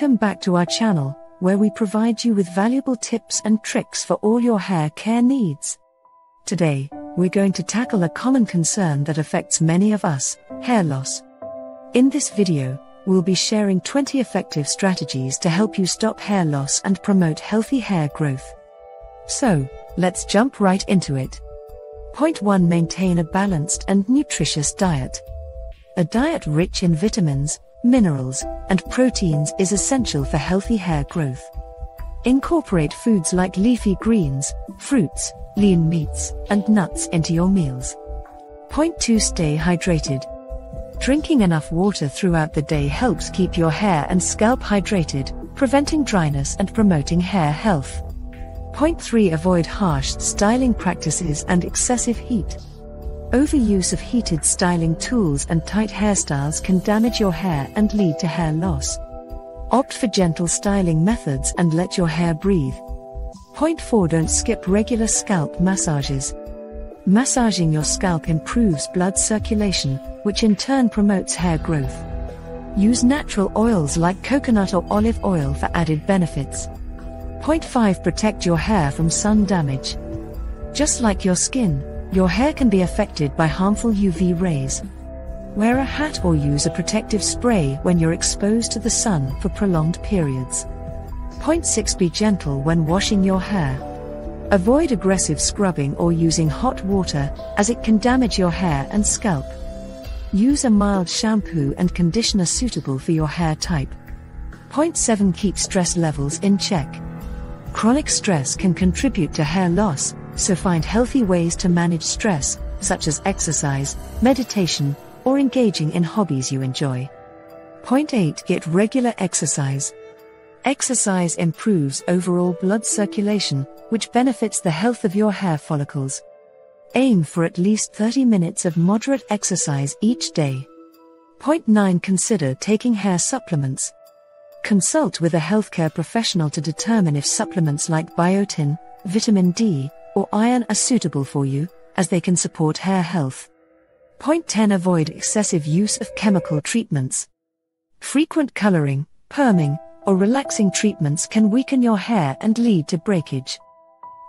Welcome back to our channel, where we provide you with valuable tips and tricks for all your hair care needs. Today, we're going to tackle a common concern that affects many of us hair loss. In this video, we'll be sharing 20 effective strategies to help you stop hair loss and promote healthy hair growth. So, let's jump right into it. Point 1 Maintain a balanced and nutritious diet. A diet rich in vitamins, minerals, and proteins is essential for healthy hair growth. Incorporate foods like leafy greens, fruits, lean meats, and nuts into your meals. Point 2 Stay hydrated. Drinking enough water throughout the day helps keep your hair and scalp hydrated, preventing dryness and promoting hair health. Point 3 Avoid harsh styling practices and excessive heat. Overuse of heated styling tools and tight hairstyles can damage your hair and lead to hair loss. Opt for gentle styling methods and let your hair breathe. Point 4 Don't skip regular scalp massages. Massaging your scalp improves blood circulation, which in turn promotes hair growth. Use natural oils like coconut or olive oil for added benefits. Point 5 Protect your hair from sun damage. Just like your skin, your hair can be affected by harmful UV rays. Wear a hat or use a protective spray when you're exposed to the sun for prolonged periods. Point 6 Be gentle when washing your hair. Avoid aggressive scrubbing or using hot water, as it can damage your hair and scalp. Use a mild shampoo and conditioner suitable for your hair type. Point 7 Keep stress levels in check. Chronic stress can contribute to hair loss, so find healthy ways to manage stress, such as exercise, meditation, or engaging in hobbies you enjoy. Point 8 Get regular exercise. Exercise improves overall blood circulation, which benefits the health of your hair follicles. Aim for at least 30 minutes of moderate exercise each day. Point 9 Consider taking hair supplements. Consult with a healthcare professional to determine if supplements like biotin, vitamin D, or iron are suitable for you, as they can support hair health. Point 10 Avoid excessive use of chemical treatments. Frequent coloring, perming, or relaxing treatments can weaken your hair and lead to breakage.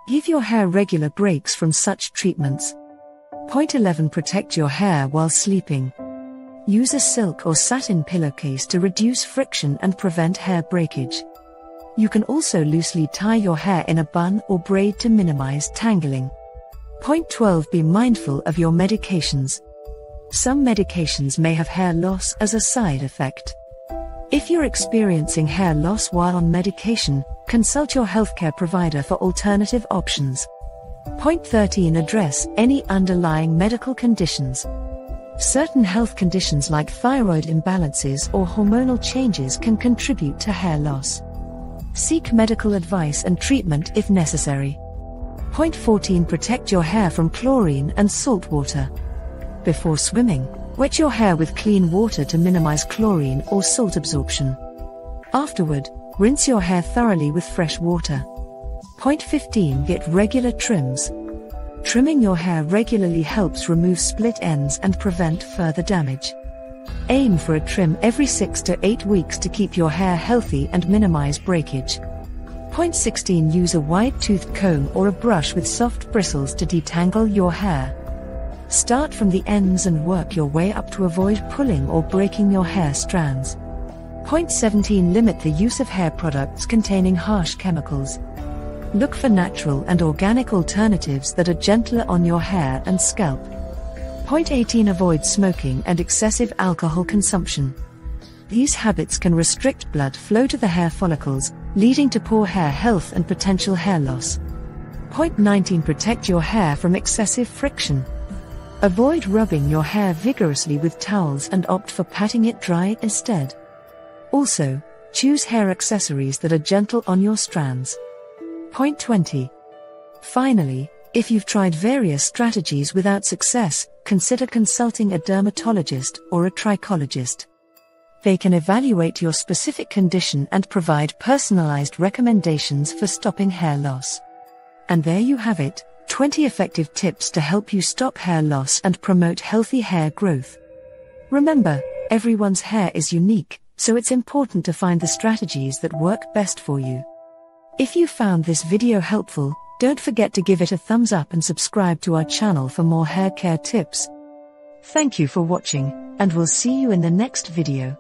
Give your hair regular breaks from such treatments. Point 11 Protect your hair while sleeping. Use a silk or satin pillowcase to reduce friction and prevent hair breakage. You can also loosely tie your hair in a bun or braid to minimize tangling. Point 12 Be mindful of your medications. Some medications may have hair loss as a side effect. If you're experiencing hair loss while on medication, consult your healthcare provider for alternative options. Point 13 Address any underlying medical conditions. Certain health conditions like thyroid imbalances or hormonal changes can contribute to hair loss. Seek medical advice and treatment if necessary. Point 14 Protect your hair from chlorine and salt water. Before swimming, wet your hair with clean water to minimize chlorine or salt absorption. Afterward, rinse your hair thoroughly with fresh water. Point 15 Get regular trims. Trimming your hair regularly helps remove split ends and prevent further damage. Aim for a trim every 6 to 8 weeks to keep your hair healthy and minimize breakage. Point 16 Use a wide toothed comb or a brush with soft bristles to detangle your hair. Start from the ends and work your way up to avoid pulling or breaking your hair strands. Point 17 Limit the use of hair products containing harsh chemicals. Look for natural and organic alternatives that are gentler on your hair and scalp. Point 18 Avoid smoking and excessive alcohol consumption. These habits can restrict blood flow to the hair follicles, leading to poor hair health and potential hair loss. Point 19 Protect your hair from excessive friction. Avoid rubbing your hair vigorously with towels and opt for patting it dry instead. Also, choose hair accessories that are gentle on your strands. Point 20. Finally, if you've tried various strategies without success, consider consulting a dermatologist or a trichologist. They can evaluate your specific condition and provide personalized recommendations for stopping hair loss. And there you have it 20 effective tips to help you stop hair loss and promote healthy hair growth. Remember, everyone's hair is unique, so it's important to find the strategies that work best for you. If you found this video helpful, don't forget to give it a thumbs up and subscribe to our channel for more hair care tips. Thank you for watching, and we'll see you in the next video.